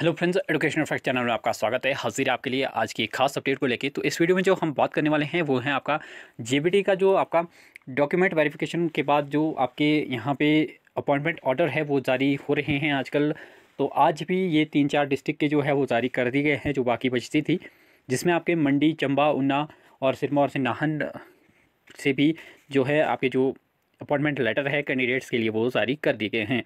Hello friends education fact channel में आपका स्वागत है। हाजिर आपके लिए आज की एक खास अपडेट को लेके। तो इस वीडियो में जो हम बात करने वाले हैं, वो है आपका जेबीटी का जो आपका डॉक्यूमेंट वेरिफिकेशन के बाद जो आपके यहाँ पे अपॉइंटमेंट ऑर्डर है, वो जारी हो रहे हैं आजकल। तो आज भी ये तीन चार डिस्ट्रिक्ट के जो है, वो जारी कर दिए गए हैं, जो बाकी बचती थी। जिसमें आपके मंडी, चंबा, ऊना और सिरमौर से नाहन से भी जो है, आपके जो अपॉइंटमेंट लेटर है कैंडिडेट्स के लिए वो जारी कर दिए गए हैं।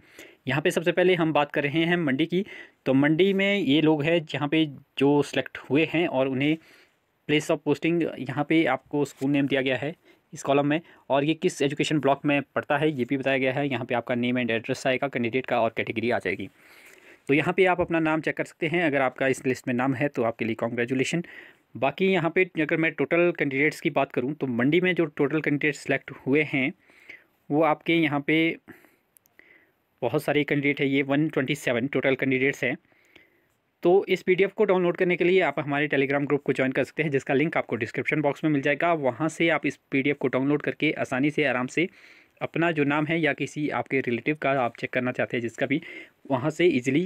यहाँ पे सबसे पहले हम बात कर रहे हैं मंडी की। तो मंडी में ये लोग हैं जहाँ पे जो सिलेक्ट हुए हैं और उन्हें प्लेस ऑफ़ पोस्टिंग यहाँ पे आपको स्कूल नेम दिया गया है इस कॉलम में। और ये किस एजुकेशन ब्लॉक में पढ़ता है ये भी बताया गया है। यहाँ पे आपका नेम एंड एड्रेस आएगा कैंडिडेट का और कैटेगरी आ जाएगी। तो यहाँ पे आप अपना नाम चेक कर सकते हैं। अगर आपका इस लिस्ट में नाम है तो आपके लिए कॉन्ग्रेचुलेशन बाकी यहाँ पे अगर मैं टोटल कैंडिडेट्स की बात करूँ तो मंडी में जो टोटल कैंडिडेट सेलेक्ट हुए हैं, वो आपके यहाँ पे बहुत सारे कैंडिडेट है, ये one twenty seven total candidates हैं। तो इस पीडीएफ को डाउनलोड करने के लिए आप हमारे टेलीग्राम ग्रुप को ज्वाइन कर सकते हैं, जिसका लिंक आपको डिस्क्रिप्शन बॉक्स में मिल जाएगा। वहाँ से आप इस पीडीएफ को डाउनलोड करके आसानी से, आराम से अपना जो नाम है या किसी आपके रिलेटिव का आप चेक करना चाहते हैं, जिसका भी, वहाँ से ईजिली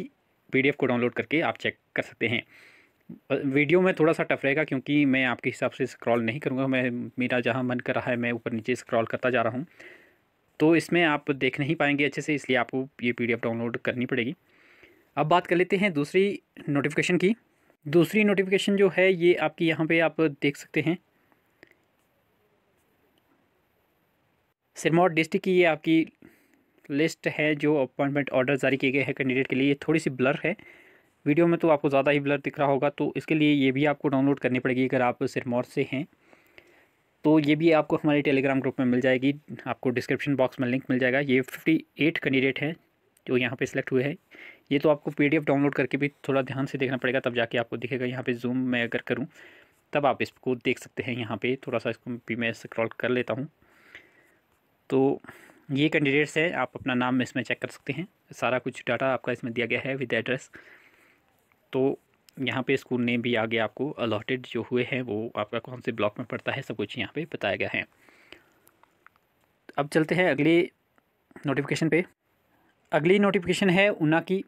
पी को डाउनलोड करके आप चेक कर सकते हैं। वीडियो में थोड़ा सा टफ रहेगा, क्योंकि मैं आपके हिसाब से स्क्रॉल नहीं करूँगा। मैं, मेरा जहाँ मन कर रहा है, मैं ऊपर नीचे स्क्रॉल करता जा रहा हूँ। तो इसमें आप देख नहीं पाएँगे अच्छे से, इसलिए आपको ये पीडीएफ डाउनलोड करनी पड़ेगी। अब बात कर लेते हैं दूसरी नोटिफिकेशन की। दूसरी नोटिफिकेशन जो है, ये आपकी यहाँ पे आप देख सकते हैं। सिरमौर डिस्ट्रिक्ट की ये आपकी लिस्ट है, जो अपॉइंटमेंट ऑर्डर जारी किए गए हैं कैंडिडेट के लिए। थोड़ी सी ब्लर है। वीडियो में तो आपको ज़्यादा ही ब्लर दिख रहा होगा तो इसके लिए ये भी आपको डाउनलोड करनी पड़ेगी, अगर आप सिरमौर से हैं। तो ये भी आपको हमारे टेलीग्राम ग्रुप में मिल जाएगी। आपको डिस्क्रिप्शन बॉक्स में लिंक मिल जाएगा। ये फिफ्टी एट कैंडिडेट हैं जो यहाँ पे सिलेक्ट हुए हैं। ये तो आपको पीडीएफ डाउनलोड करके भी थोड़ा ध्यान से देखना पड़ेगा, तब जाके आपको दिखेगा। यहाँ पे जूम में अगर करूँ, तब आप इसको देख सकते हैं। यहाँ पे थोड़ा सा इसको भी मैं स्क्रॉल कर लेता हूँ। तो ये कैंडिडेट्स हैं। आप अपना नाम इसमें चेक कर सकते हैं। सारा कुछ डाटा आपका इसमें दिया गया है विद एड्रेस तो यहाँ पे स्कूल नेम भी आगे आपको अलॉटेड जो हुए हैं, वो आपका कौन से ब्लॉक में पड़ता है, सब कुछ यहाँ पे बताया गया है। अब चलते हैं अगले नोटिफिकेशन पे। अगली नोटिफिकेशन है ऊना की।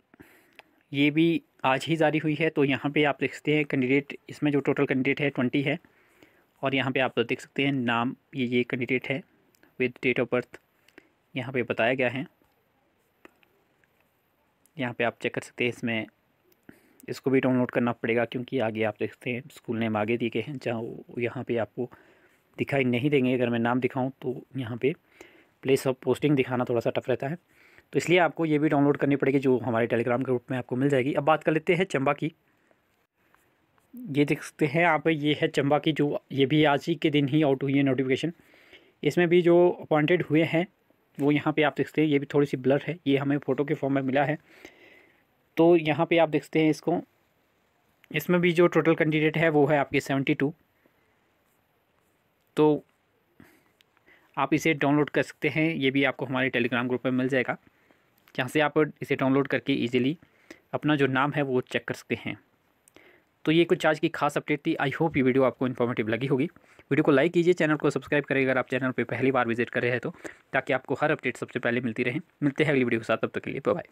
ये भी आज ही जारी हुई है तो यहाँ पे आप देख सकते हैं कैंडिडेट इसमें जो टोटल कैंडिडेट है ट्वेंटी है। और यहाँ पे आप देख सकते हैं नाम, ये ये कैंडिडेट है विद डेट ऑफ़ बर्थ यहाँ पे बताया गया है। यहाँ पे आप चेक कर सकते हैं इसमें इसको भी डाउनलोड करना पड़ेगा क्योंकि आगे आप देखते हैं स्कूल नेम आगे दिए गए हैं, जहाँ यहाँ पे आपको दिखाई नहीं देंगे। अगर मैं नाम दिखाऊँ तो यहाँ पे प्लेस ऑफ़ पोस्टिंग दिखाना थोड़ा सा टफ रहता है। तो इसलिए आपको ये भी डाउनलोड करनी पड़ेगी जो हमारे टेलीग्राम ग्रुप में आपको मिल जाएगी। अब बात कर लेते हैं चंबा की। ये देख सकते हैं आप, ये है चंबा की जो, ये भी आज ही के दिन ही आउट हुई है नोटिफिकेशन इसमें भी जो अपॉइंटेड हुए हैं, वो यहाँ पे आप देखते हैं, ये भी थोड़ी सी ब्लर है। ये हमें फ़ोटो के फॉर्म में मिला है। तो यहाँ पे आप देखते हैं इसको। इसमें भी जो टोटल कैंडिडेट है, वो है आपके सेवेंटी टू तो आप इसे डाउनलोड कर सकते हैं। ये भी आपको हमारे टेलीग्राम ग्रुप में मिल जाएगा, जहाँ से आप इसे डाउनलोड करके इजीली अपना जो नाम है, वो चेक कर सकते हैं। तो ये कुछ आज की खास अपडेट थी। आई होप ये वीडियो आपको इन्फॉर्मेटिव लगी होगी। वीडियो को लाइक कीजिए चैनल को सब्सक्राइब करें अगर आप चैनल पर पहली बार विज़िट कर रहे हैं तो ताकि आपको हर अपडेट सबसे पहले मिलती रहे। मिलते हैं अगली वीडियो के साथ। तब तक के लिए बाय